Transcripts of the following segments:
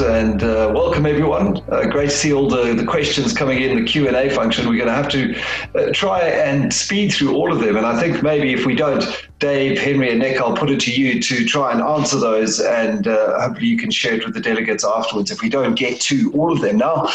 and uh, welcome everyone. Uh, great to see all the, the questions coming in the Q and A function. We're going to have to uh, try and speed through all of them, and I think maybe if we don't, Dave, Henry, and Nick, I'll put it to you to try and answer those, and uh, hopefully you can share it with the delegates afterwards if we don't get to all of them. Now,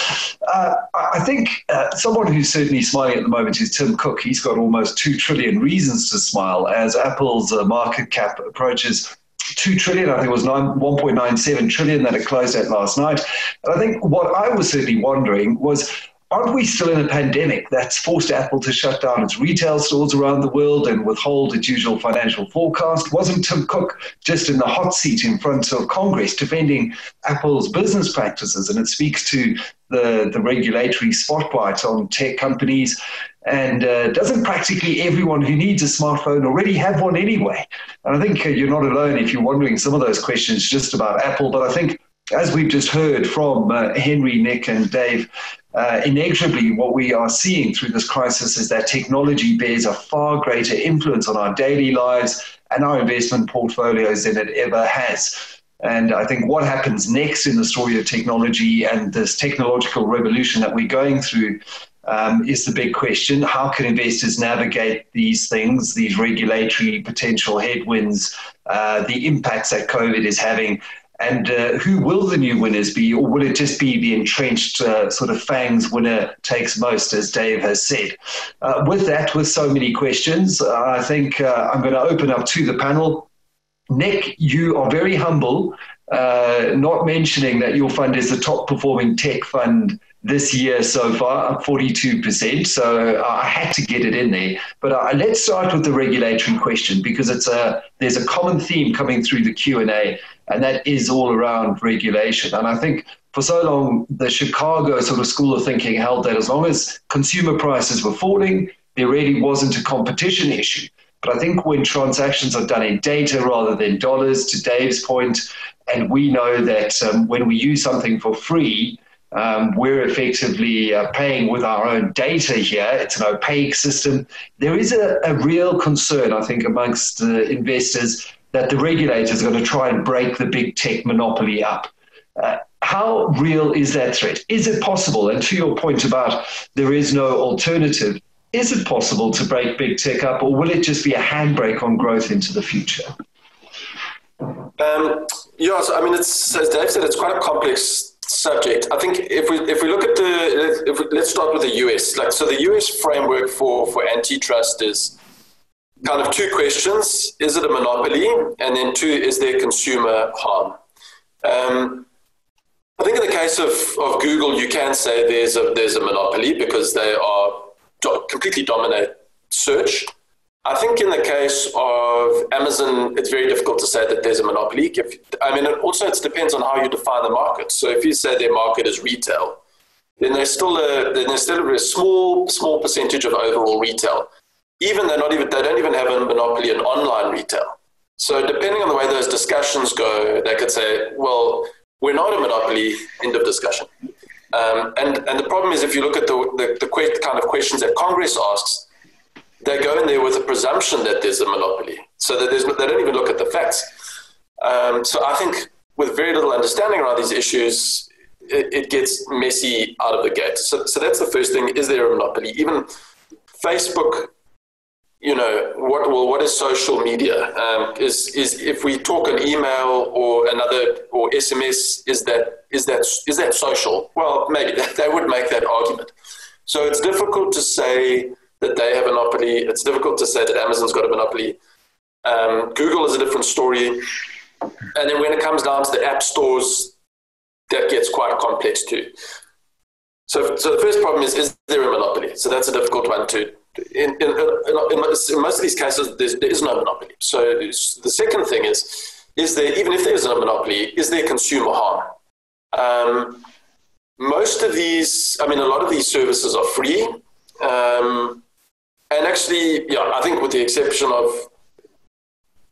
uh, I think uh, someone who's certainly smiling at the moment is Tim Cook. He's got almost two trillion reasons to smile as Apple's market cap approaches 2 trillion, I think it was 9, 1.97 trillion that it closed at last night. And I think what I was certainly wondering was aren't we still in a pandemic that's forced Apple to shut down its retail stores around the world and withhold its usual financial forecast? Wasn't Tim Cook just in the hot seat in front of Congress defending Apple's business practices? And it speaks to the, the regulatory spotlight on tech companies. And uh, doesn't practically everyone who needs a smartphone already have one anyway? And I think uh, you're not alone if you're wondering some of those questions just about Apple. But I think, as we've just heard from uh, Henry, Nick, and Dave, uh, inexorably what we are seeing through this crisis is that technology bears a far greater influence on our daily lives and our investment portfolios than it ever has. And I think what happens next in the story of technology and this technological revolution that we're going through um, is the big question. How can investors navigate these things, these regulatory potential headwinds, uh, the impacts that COVID is having? And uh, who will the new winners be, or will it just be the entrenched uh, sort of FANGs winner takes most, as Dave has said? Uh, with that, with so many questions, I think uh, I'm going to open up to the panel. Nick, you are very humble, uh, not mentioning that your fund is the top performing tech fund this year so far, up 42%. So I had to get it in there. But uh, let's start with the regulatory question because it's a there's a common theme coming through the Q and A, and that is all around regulation. And I think for so long the Chicago sort of school of thinking held that as long as consumer prices were falling, there really wasn't a competition issue. But I think when transactions are done in data rather than dollars, to Dave's point, and we know that um, when we use something for free, um, we're effectively uh, paying with our own data here. It's an opaque system. There is a, a real concern, I think, amongst uh, investors that the regulators are going to try and break the big tech monopoly up. Uh, how real is that threat? Is it possible? And to your point about there is no alternative, is it possible to break big tech up, or will it just be a handbrake on growth into the future? Um, yeah, so, I mean, it's, as Dave said, it's quite a complex subject. I think if we if we look at the if we, let's start with the US. Like so, the US framework for for antitrust is kind of two questions: Is it a monopoly? And then two: Is there consumer harm? Um, I think in the case of, of Google, you can say there's a there's a monopoly because they are do- completely dominate search. I think in the case of Amazon, it's very difficult to say that there's a monopoly. If, I mean, it also it depends on how you define the market. So if you say their market is retail, then there's still a then there's still a small small percentage of overall retail. Even they're not even they don't even have a monopoly in online retail. So depending on the way those discussions go, they could say, well, we're not a monopoly. End of discussion. Um, and and the problem is if you look at the the, the kind of questions that Congress asks they go in there with a presumption that there's a monopoly, so that there's, they don't even look at the facts. Um, so I think with very little understanding around these issues, it, it, gets messy out of the gate. So, so that's the first thing: is there a monopoly? Even Facebook, you know, what well, what is social media? Um, is is if we talk an email or another or SMS, is that is that is that social? Well, maybe they would make that argument. So it's difficult to say that they have a monopoly. It's difficult to say that Amazon's got a monopoly. Um, Google is a different story. And then when it comes down to the app stores, that gets quite complex too. So, so the first problem is, is there a monopoly? So that's a difficult one too. In, in, in, in most of these cases, there is no monopoly. So the second thing is, is there, even if there is a monopoly, is there consumer harm? Um, most of these, I mean, a lot of these services are free. Um, and actually, yeah, I think with the exception of,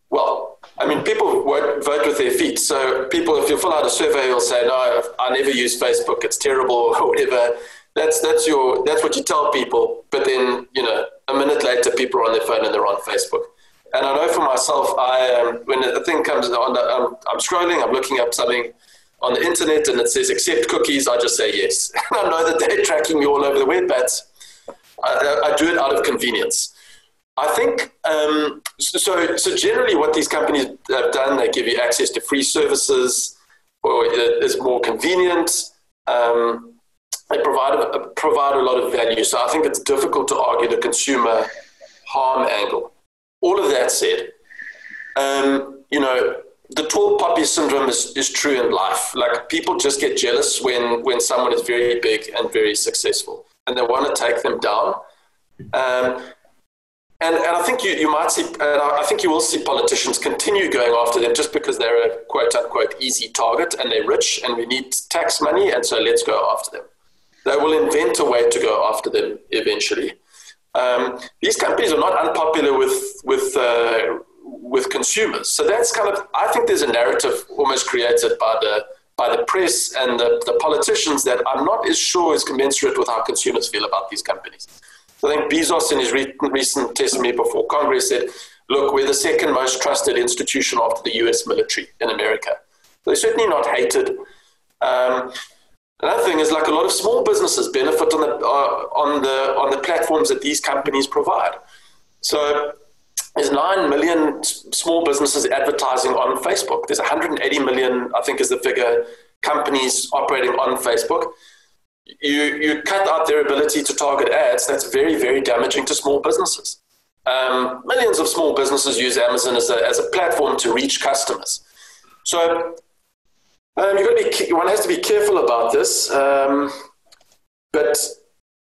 well, I mean, people vote, vote with their feet. So people, if you fill out a survey, you'll say, no, I never use Facebook. It's terrible or whatever. That's, that's, your, that's what you tell people. But then, you know, a minute later, people are on their phone and they're on Facebook. And I know for myself, I um, when the thing comes on, I'm, I'm scrolling, I'm looking up something, on the internet and it says accept cookies, I just say yes. I know that they're tracking me all over the web, but I, I do it out of convenience. I think um, so. So generally, what these companies have done, they give you access to free services, or it is more convenient. Um, they provide a, provide a lot of value. So I think it's difficult to argue the consumer harm angle. All of that said, um, you know, the tall poppy syndrome is, is true in life. Like people just get jealous when, when someone is very big and very successful and they want to take them down. Um, and, and I think you, you might see, and I think you will see politicians continue going after them just because they're a quote unquote easy target and they're rich and we need tax money, and so let's go after them. They will invent a way to go after them eventually. Um, these companies are not unpopular with, with, uh, with consumers. So that's kind of, I think there's a narrative almost created by the, by the press and the, the politicians that I'm not as sure is commensurate with how consumers feel about these companies. I think Bezos, in his re- recent testimony before Congress, said, Look, we're the second most trusted institution after the US military in America. They're certainly not hated. Um, another thing is like a lot of small businesses benefit on the, uh, on, the, on the platforms that these companies provide. So there's 9 million small businesses advertising on Facebook. There's 180 million, I think is the figure, companies operating on Facebook you, you cut out their ability to target ads, that's very, very damaging to small businesses. Um, millions of small businesses use Amazon as a, as a platform to reach customers. So um, you've got to be, one has to be careful about this. Um, but,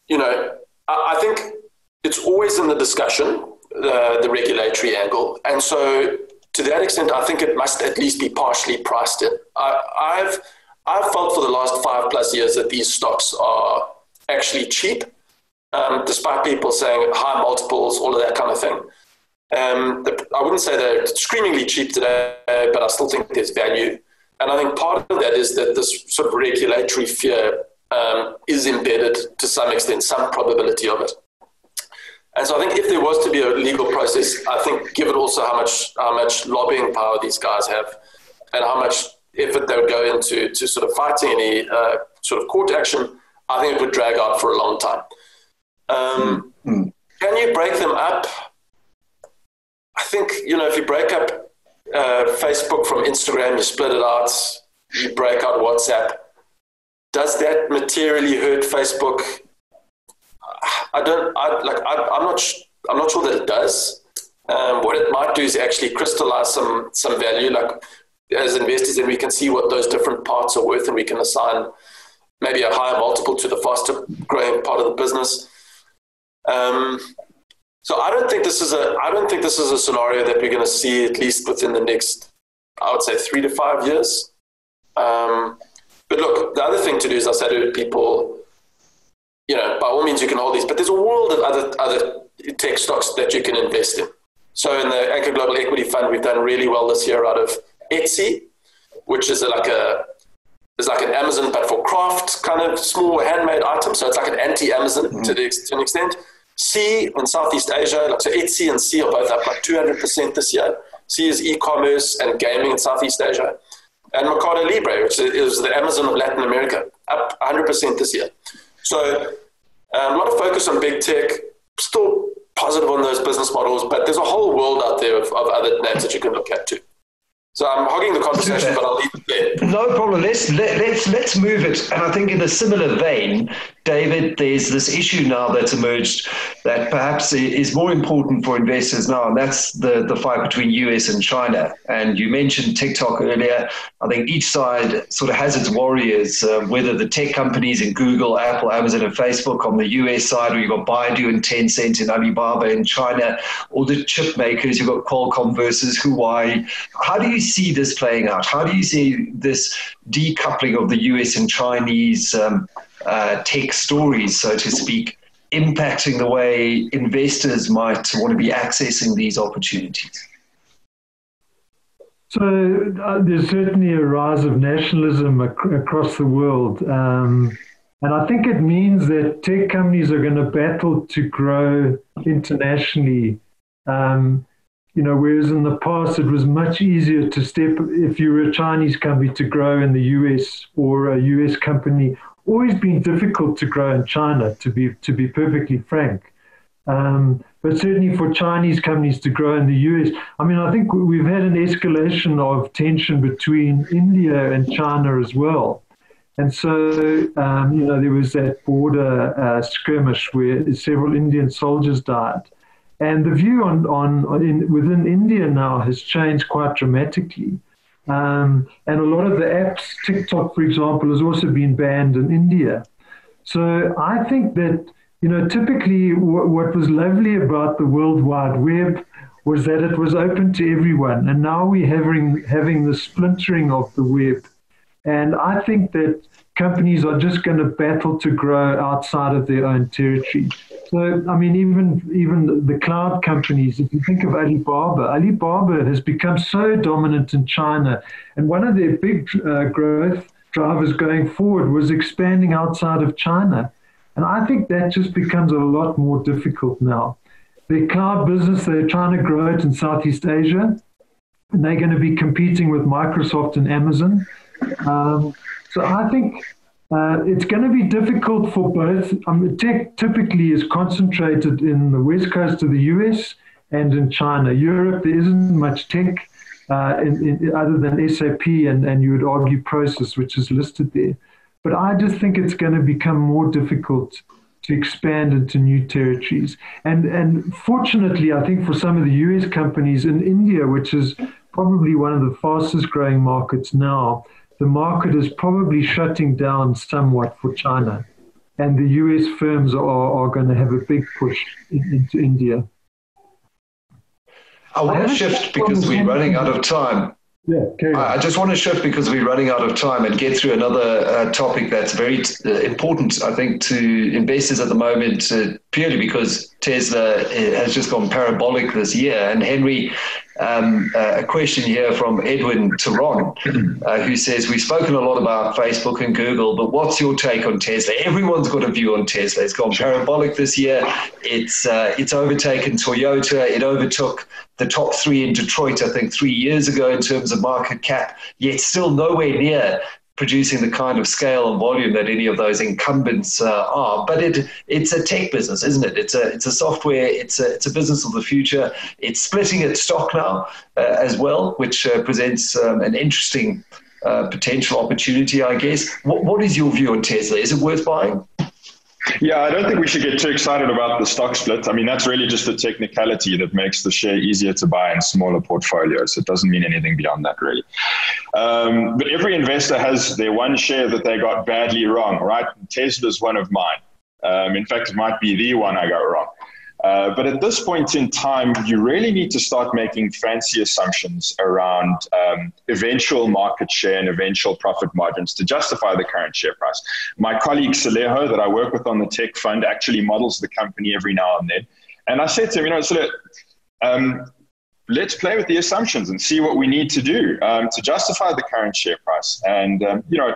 you know, I, I, think it's always in the discussion, uh, the regulatory angle. And so to that extent, I think it must at least be partially priced in. I, I've I've felt for the last five plus years that these stocks are actually cheap, um, despite people saying high multiples, all of that kind of thing. Um, I wouldn't say they're screamingly cheap today, but I still think there's value. And I think part of that is that this sort of regulatory fear um, is embedded to some extent, some probability of it. And so I think if there was to be a legal process, I think given also how much how much lobbying power these guys have and how much effort they would go into to sort of fighting any uh, sort of court action, I think it would drag out for a long time. Um, mm-hmm. Can you break them up? I think you know if you break up uh, Facebook from Instagram, you split it out, you break out WhatsApp. Does that materially hurt Facebook? I don't. I like. I, am not. I'm not sure that it does. Um, what it might do is actually crystallize some some value. Like as investors, and we can see what those different parts are worth, and we can assign maybe a higher multiple to the faster growing part of the business. Um, so I don't think this is a I don't think this is a scenario that we're going to see at least within the next I would say three to five years. Um, but look, the other thing to do is I say to people, all means you can hold these, but there's a world of other other tech stocks that you can invest in. So in the Anchor Global Equity Fund, we've done really well this year out of Etsy, which is like a is like an Amazon but for craft kind of small handmade items. So it's like an anti-Amazon mm-hmm. to, the, to an extent. Sea in Southeast Asia, like so Etsy and Sea are both up like 200% this year. Sea is e-commerce and gaming in Southeast Asia. And Mercado Libre, which is the Amazon of Latin America, up 100% this year. So um, a lot of focus on big tech, still positive on those business models, but there's a whole world out there of, of other names that you can look at too. So I'm hogging the conversation, but I'll leave it there. No problem. Let's let, let's let's move it. And I think in a similar vein, David, there's this issue now that's emerged that perhaps is more important for investors now, and that's the, the fight between US and China. And you mentioned TikTok earlier. I think each side sort of has its warriors, uh, whether the tech companies in Google, Apple, Amazon, and Facebook on the US side, or you've got Baidu and Tencent and Alibaba in China, or the chip makers, you've got Qualcomm versus Huawei. How do you see this playing out? How do you see this decoupling of the US and Chinese? Um, uh, tech stories, so to speak, impacting the way investors might want to be accessing these opportunities? So uh, there's certainly a rise of nationalism ac- across the world. Um, and I think it means that tech companies are going to battle to grow internationally. Um, you know, whereas in the past it was much easier to step, if you were a Chinese company, to grow in the US or a US company, always been difficult to grow in China, to be, to be perfectly frank. Um, but certainly for Chinese companies to grow in the US, I mean, I think we've had an escalation of tension between India and China as well. And so, um, you know, there was that border uh, skirmish where several Indian soldiers died. And the view on, on in, within India now has changed quite dramatically. Um, and a lot of the apps, TikTok, for example, has also been banned in India. So I think that, you know, typically w- what was lovely about the World Wide Web was that it was open to everyone. And now we're having, having the splintering of the web. And I think that companies are just going to battle to grow outside of their own territory. So, I mean, even even the cloud companies, if you think of Alibaba, Alibaba has become so dominant in China. And one of their big uh, growth drivers going forward was expanding outside of China. And I think that just becomes a lot more difficult now. Their cloud business, they're trying to grow it in Southeast Asia. And they're going to be competing with Microsoft and Amazon. Um, so I think uh, it's going to be difficult for both. Um, tech typically is concentrated in the west coast of the US and in China. Europe, there isn't much tech uh, in, in, other than SAP and, and you would argue Prosus, which is listed there. But I just think it's going to become more difficult to expand into new territories. And, and fortunately, I think for some of the US companies in India, which is probably one of the fastest growing markets now, the market is probably shutting down somewhat for China. And the US firms are, are going to have a big push in, into India. I want to shift because we're running out of time. Yeah, I just want to shift because we're running out of time and get through another uh, topic that's very t- uh, important, I think, to investors at the moment, uh, purely because Tesla uh, has just gone parabolic this year. And Henry, um, uh, a question here from Edwin Tehran, uh, who says, We've spoken a lot about Facebook and Google, but what's your take on Tesla? Everyone's got a view on Tesla. It's gone parabolic this year. It's, uh, it's overtaken Toyota. It overtook the top three in Detroit, I think, three years ago in terms of market cap, yet still nowhere near producing the kind of scale and volume that any of those incumbents uh, are. But it it's a tech business, isn't it? It's a it's a software. It's a it's a business of the future. It's splitting its stock now uh, as well, which uh, presents um, an interesting uh, potential opportunity, I guess. What, what is your view on Tesla? Is it worth buying? Yeah, I don't think we should get too excited about the stock split. I mean, that's really just a technicality that makes the share easier to buy in smaller portfolios. It doesn't mean anything beyond that, really. Um, but every investor has their one share that they got badly wrong, right? Tesla's one of mine. Um, in fact, it might be the one I got wrong. Uh, but at this point in time, you really need to start making fancy assumptions around um, eventual market share and eventual profit margins to justify the current share price. My colleague Saleho, that I work with on the tech fund, actually models the company every now and then. And I said to him, you know, Saleho, um, let's play with the assumptions and see what we need to do um, to justify the current share price. And, um, you know,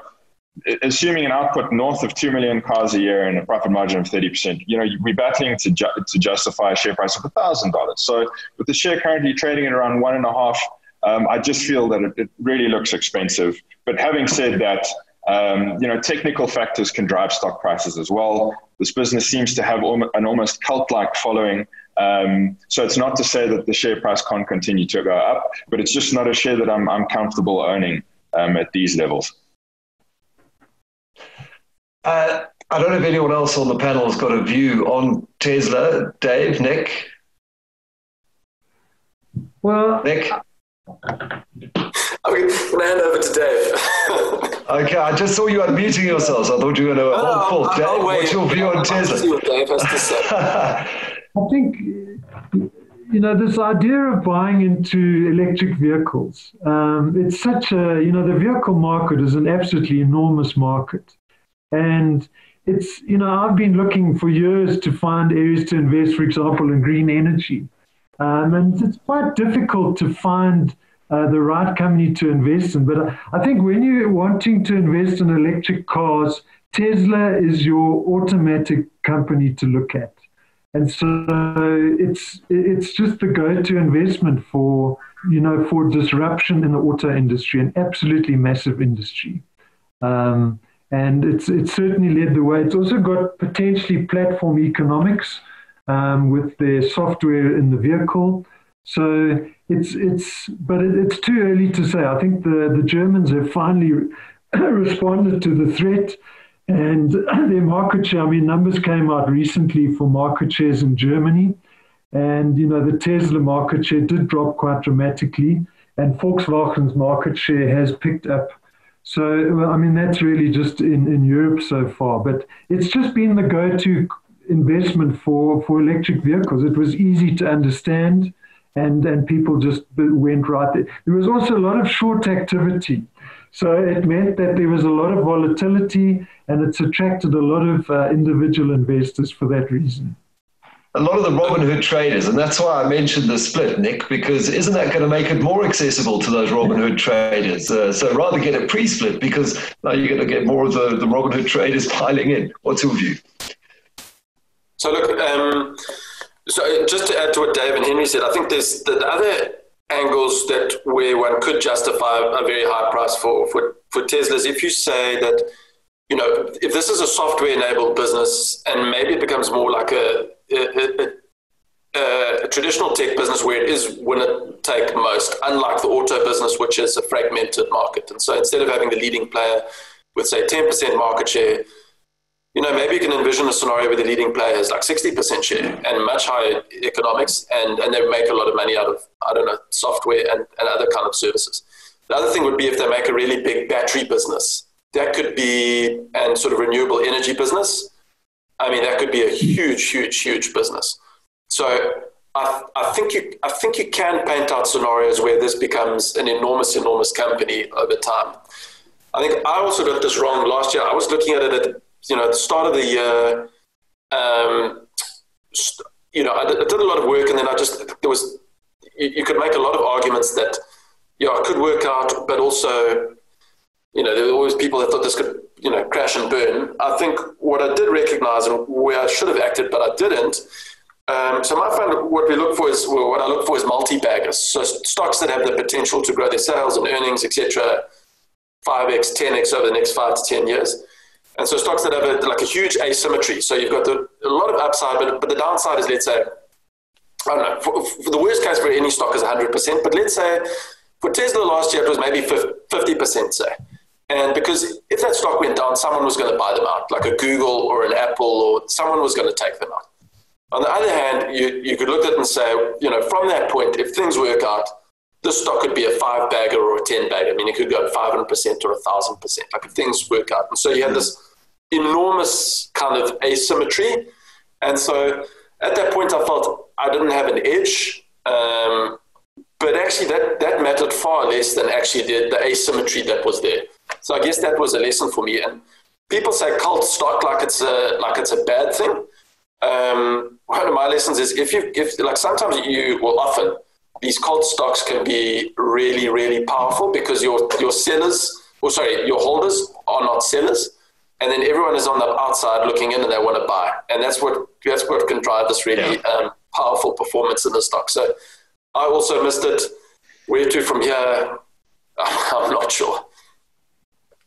assuming an output north of 2 million cars a year and a profit margin of 30%, you know, we're battling to, ju- to justify a share price of $1,000. So with the share currently trading at around one and a half, um, I just feel that it, it, really looks expensive. But having said that, um, you know, technical factors can drive stock prices as well. This business seems to have an almost cult-like following. Um, so it's not to say that the share price can't continue to go up, but it's just not a share that I'm, I'm comfortable owning um, at these levels. Uh, I don't know if anyone else on the panel has got a view on Tesla. Dave, Nick? Well, Nick? I'm going to hand over to Dave. okay, I just saw you unmuting yourselves. I thought you were going to hold forth. Dave, what's your view on Tesla? See what Dave has to say. I think you know this idea of buying into electric vehicles. Um, it's such a you know the vehicle market is an absolutely enormous market, and it's, you know, I've been looking for years to find areas to invest, for example, in green energy. Um, and it's quite difficult to find uh, the right company to invest in. But I think when you're wanting to invest in electric cars, Tesla is your automatic company to look at. and so it's it's just the go-to investment for you know for disruption in the auto industry, an absolutely massive industry. Um, and it's it's certainly led the way. It's also got potentially platform economics um, with their software in the vehicle. So it's it's but it, it's too early to say. I think the the Germans have finally responded to the threat. And their market share, I mean, numbers came out recently for market shares in Germany. And, you know, the Tesla market share did drop quite dramatically. And Volkswagen's market share has picked up so, I mean, that's really just in, in Europe so far, but it's just been the go to investment for, for electric vehicles. It was easy to understand, and, and people just went right there. There was also a lot of short activity. So it meant that there was a lot of volatility, and it's attracted a lot of uh, individual investors for that reason a lot of the Robinhood traders, and that's why I mentioned the split, Nick, because isn't that going to make it more accessible to those Robinhood traders? Uh, so rather get a pre-split because now you're going to get more of the, the Robinhood traders piling in. What's your view? So look, um, so just to add to what Dave and Henry said, I think there's the other angles that where one could justify a very high price for for, for Teslas. If you say that you know, if this is a software enabled business and maybe it becomes more like a, a, a, a traditional tech business where it is winner take most, unlike the auto business, which is a fragmented market. And so instead of having the leading player with, say, 10% market share, you know, maybe you can envision a scenario where the leading player has like 60% share and much higher economics, and, and they make a lot of money out of, I don't know, software and, and other kind of services. The other thing would be if they make a really big battery business that could be and sort of renewable energy business. I mean, that could be a huge, huge, huge business. So I, I think you I think you can paint out scenarios where this becomes an enormous, enormous company over time. I think I also got this wrong last year. I was looking at it at you know the start of the year. Um, you know, I did, I did, a lot of work, and then I just there was you, you could make a lot of arguments that yeah, it could work out, but also you know, there were always people that thought this could, you know, crash and burn. I think what I did recognize and where I should have acted, but I didn't. Um, so my fund, what we look for is, well, what I look for is multi-baggers. So stocks that have the potential to grow their sales and earnings, etc., 5x, 10x over the next five to 10 years. And so stocks that have a, like a huge asymmetry. So you've got the, a lot of upside, but, but the downside is, let's say, I don't know, for, for the worst case for any stock is 100%, but let's say for Tesla last year it was maybe 50%, say. And because if that stock went down, someone was going to buy them out, like a Google or an Apple, or someone was going to take them out. On the other hand, you, you could look at it and say, you know, from that point, if things work out, this stock could be a five bagger or a 10 bagger. I mean, it could go 500% or 1,000%, like if things work out. And so you had this enormous kind of asymmetry. And so at that point, I felt I didn't have an edge. Um, but actually, that, that mattered far less than actually the, the asymmetry that was there. So I guess that was a lesson for me. And people say cult stock like it's a like it's a bad thing. Um, one of my lessons is if you if like sometimes you will often these cult stocks can be really really powerful because your your sellers or sorry your holders are not sellers and then everyone is on the outside looking in and they want to buy and that's what that's what can drive this really yeah. um, powerful performance in the stock so I also missed it where to from here I'm not sure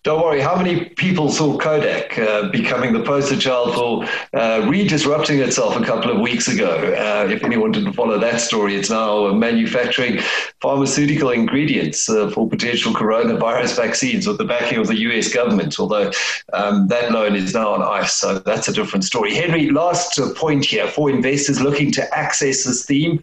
don't worry. How many people saw Kodak uh, becoming the poster child for uh, re-disrupting itself a couple of weeks ago? Uh, if anyone didn't follow that story, it's now manufacturing pharmaceutical ingredients uh, for potential coronavirus vaccines with the backing of the US government, although um, that loan is now on ice. So that's a different story. Henry, last point here for investors looking to access this theme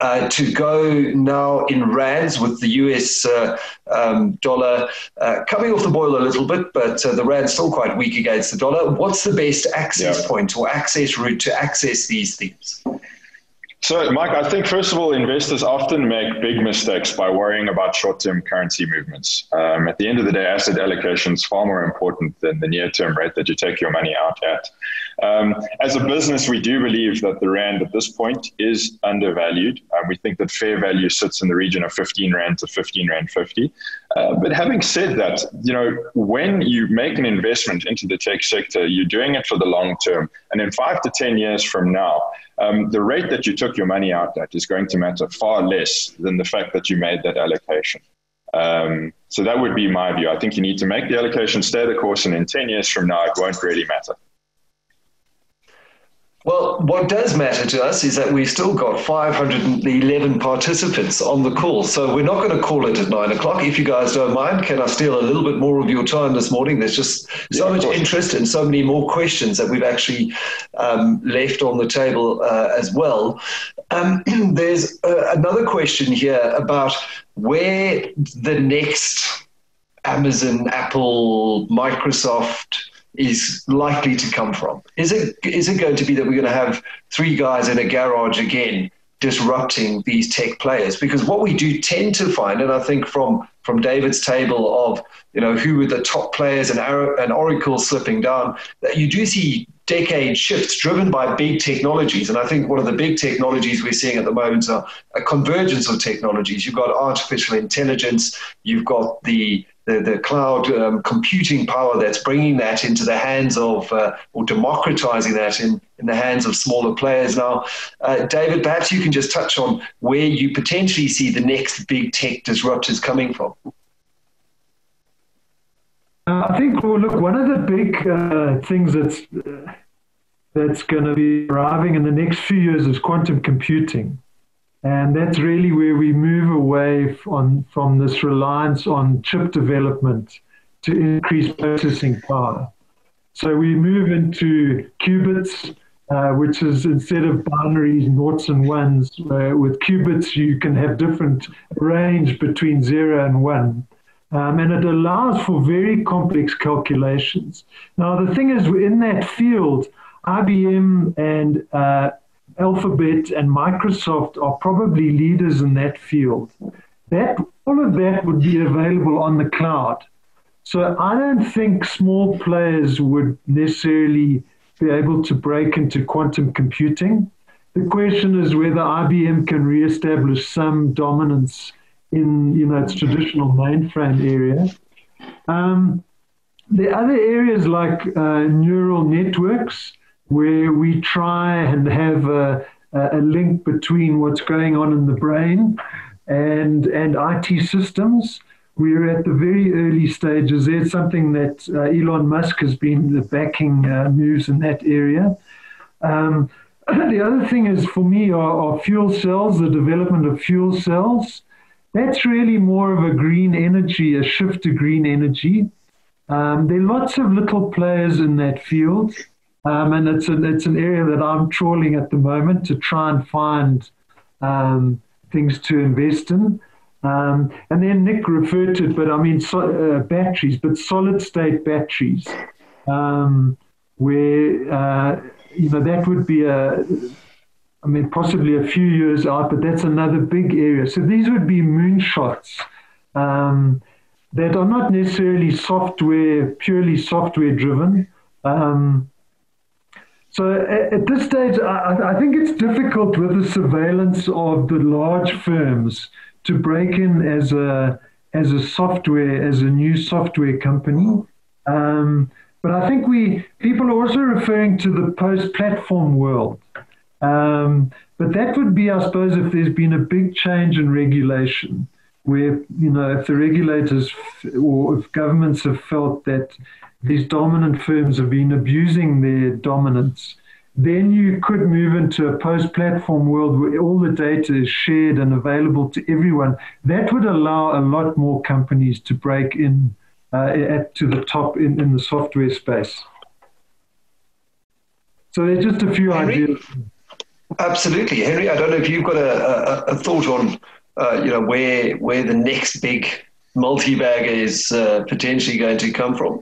uh, to go now in rands with the US uh, um, dollar uh, coming off the boil a little bit, but uh, the rand still quite weak against the dollar. What's the best access yeah. point or access route to access these things? So, Mike, I think first of all, investors often make big mistakes by worrying about short term currency movements. Um, at the end of the day, asset allocation is far more important than the near term rate that you take your money out at. Um, as a business, we do believe that the Rand at this point is undervalued. Um, we think that fair value sits in the region of 15 Rand to 15 Rand 50. Uh, but having said that, you know, when you make an investment into the tech sector, you're doing it for the long term. And in five to 10 years from now, um, the rate that you took your money out at is going to matter far less than the fact that you made that allocation. Um, so that would be my view. I think you need to make the allocation, stay the course, and in 10 years from now, it won't really matter. Well, what does matter to us is that we've still got 511 participants on the call. So we're not going to call it at nine o'clock. If you guys don't mind, can I steal a little bit more of your time this morning? There's just so yeah, much interest and so many more questions that we've actually um, left on the table uh, as well. Um, there's uh, another question here about where the next Amazon, Apple, Microsoft, is likely to come from? Is it is it going to be that we're going to have three guys in a garage again disrupting these tech players? Because what we do tend to find, and I think from from David's table of you know who were the top players and, and Oracle slipping down, that you do see decade shifts driven by big technologies. And I think one of the big technologies we're seeing at the moment are a convergence of technologies. You've got artificial intelligence, you've got the the, the cloud um, computing power that's bringing that into the hands of, uh, or democratizing that in, in the hands of smaller players. Now, uh, David, perhaps you can just touch on where you potentially see the next big tech disruptors coming from. Uh, I think, well, look, one of the big uh, things that's uh, that's going to be arriving in the next few years is quantum computing. And that's really where we move away from, from this reliance on chip development to increase processing power. So we move into qubits, uh, which is instead of binaries, noughts and ones, uh, with qubits you can have different range between zero and one. Um, and it allows for very complex calculations. Now, the thing is, in that field, IBM and uh, Alphabet and Microsoft are probably leaders in that field. That all of that would be available on the cloud. So I don't think small players would necessarily be able to break into quantum computing. The question is whether IBM can reestablish some dominance in you know its traditional mainframe area. Um, the other areas like uh, neural networks, where we try and have a, a link between what's going on in the brain and, and IT systems. We're at the very early stages. There's something that uh, Elon Musk has been backing uh, moves in that area. Um, the other thing is for me are, are, fuel cells, the development of fuel cells. That's really more of a green energy, a shift to green energy. Um, there are lots of little players in that field. Um, and it's an, it's an area that I'm trawling at the moment to try and find um, things to invest in. Um, and then Nick referred to it, but I mean so, uh, batteries, but solid state batteries, um, where uh, you know that would be a, I mean possibly a few years out, but that's another big area. So these would be moonshots um, that are not necessarily software, purely software driven. Um, so at this stage, I, think it's difficult with the surveillance of the large firms to break in as a as a software as a new software company. Um, but I think we people are also referring to the post-platform world. Um, but that would be, I suppose, if there's been a big change in regulation, where you know if the regulators or if governments have felt that these dominant firms have been abusing their dominance, then you could move into a post platform world where all the data is shared and available to everyone. That would allow a lot more companies to break in uh, at, to the top in, in the software space. So there's just a few Henry? ideas. Absolutely, Henry. I don't know if you've got a, a, a thought on, uh, you know, where where the next big multi-bagger is uh, potentially going to come from.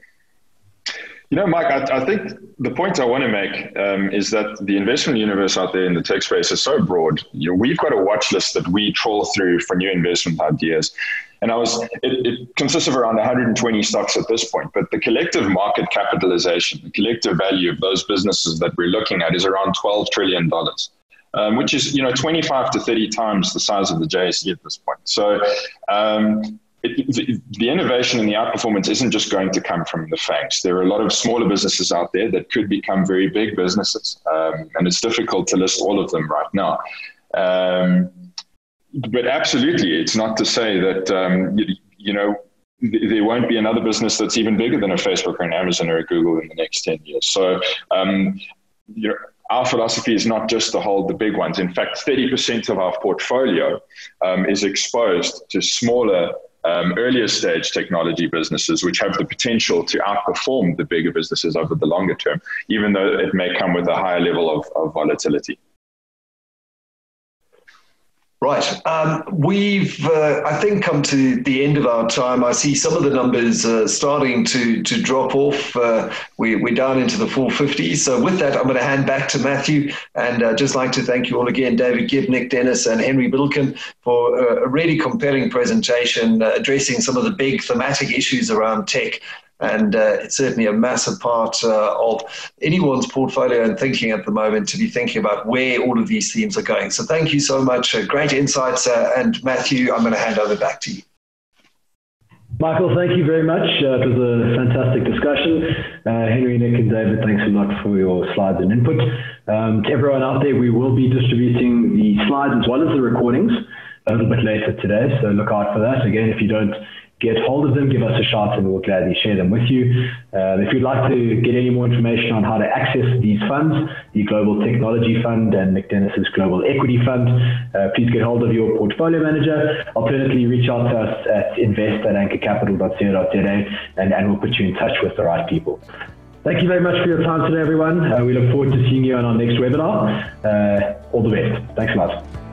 You know, Mike, I, I, think the point I want to make um, is that the investment universe out there in the tech space is so broad. You know, we've got a watch list that we trawl through for new investment ideas. And I was, it, it, consists of around 120 stocks at this point, but the collective market capitalization, the collective value of those businesses that we're looking at is around $12 trillion. Um, which is, you know, 25 to 30 times the size of the JSE at this point. So, um, it, the innovation and the outperformance isn't just going to come from the FANGs. There are a lot of smaller businesses out there that could become very big businesses, um, and it's difficult to list all of them right now. Um, but absolutely, it's not to say that um, you, you, know there won't be another business that's even bigger than a Facebook or an Amazon or a Google in the next ten years. So, um, you know, our philosophy is not just to hold the big ones. In fact, 30% of our portfolio um, is exposed to smaller um, earlier stage technology businesses, which have the potential to outperform the bigger businesses over the longer term, even though it may come with a higher level of, of volatility. Right. Um, we've, uh, I think, come to the end of our time. I see some of the numbers uh, starting to, to drop off. Uh, we, are down into the 450s. So, with that, I'm going to hand back to Matthew and uh, just like to thank you all again, David Gibb, Nick Dennis, and Henry Biddlecombe, for a really compelling presentation uh, addressing some of the big thematic issues around tech and uh, it's certainly a massive part uh, of anyone's portfolio and thinking at the moment to be thinking about where all of these themes are going. So thank you so much. Uh, great insights. Uh, and Matthew, I'm going to hand over back to you. Michael, thank you very much. Uh, it was a fantastic discussion. Uh, Henry, Nick, and David, thanks a lot for your slides and input. Um, to everyone out there, we will be distributing the slides as well as the recordings a little bit later today, so look out for that. Again, if you don't get hold of them, give us a shout, and we'll gladly share them with you. Uh, if you'd like to get any more information on how to access these funds, the Global Technology Fund and Nick Dennis's Global Equity Fund, uh, please get hold of your portfolio manager. Alternatively, reach out to us at invest at anchorcapital.co.za and, and we'll put you in touch with the right people. Thank you very much for your time today, everyone. Uh, we look forward to seeing you on our next webinar. Uh, all the best. Thanks a lot.